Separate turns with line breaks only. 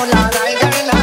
¡Hola! la